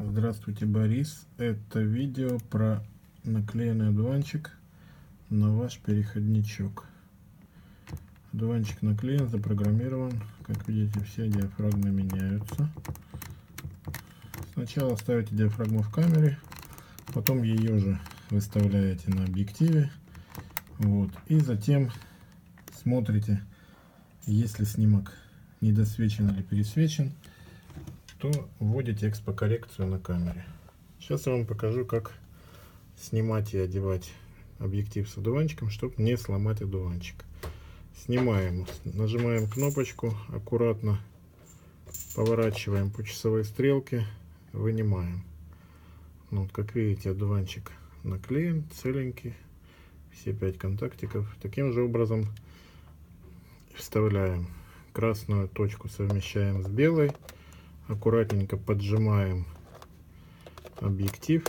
Здравствуйте, Борис. Это видео про наклеенный одуванчик на ваш переходничок. Одуванчик наклеен, запрограммирован. Как видите, все диафрагмы меняются. Сначала ставите диафрагму в камере, потом ее же выставляете на объективе. Вот. И затем смотрите, если снимок недосвечен или пересвечен то вводите экспокоррекцию на камере. Сейчас я вам покажу, как снимать и одевать объектив с одуванчиком, чтобы не сломать одуванчик. Снимаем, нажимаем кнопочку, аккуратно поворачиваем по часовой стрелке, вынимаем. Ну, вот, как видите, одуванчик наклеен, целенький, все пять контактиков. Таким же образом вставляем красную точку, совмещаем с белой аккуратненько поджимаем объектив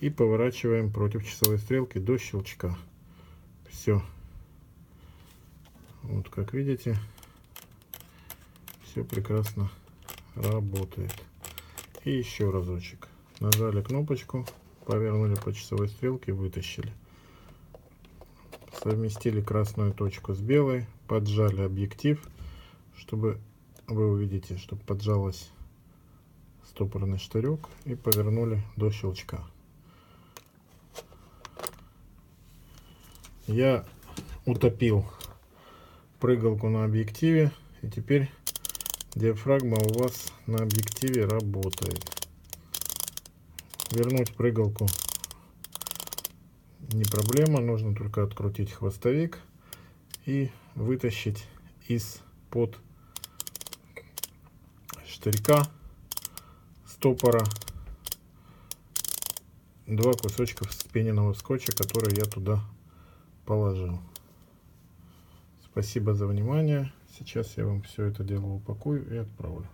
и поворачиваем против часовой стрелки до щелчка. Все. Вот как видите, все прекрасно работает. И еще разочек. Нажали кнопочку, повернули по часовой стрелке, вытащили. Совместили красную точку с белой, поджали объектив, чтобы вы увидите, что поджалась стопорный штырек и повернули до щелчка. Я утопил прыгалку на объективе и теперь диафрагма у вас на объективе работает. Вернуть прыгалку не проблема, нужно только открутить хвостовик и вытащить из-под штырька стопора два кусочка вспененного скотча, которые я туда положил. Спасибо за внимание. Сейчас я вам все это дело упакую и отправлю.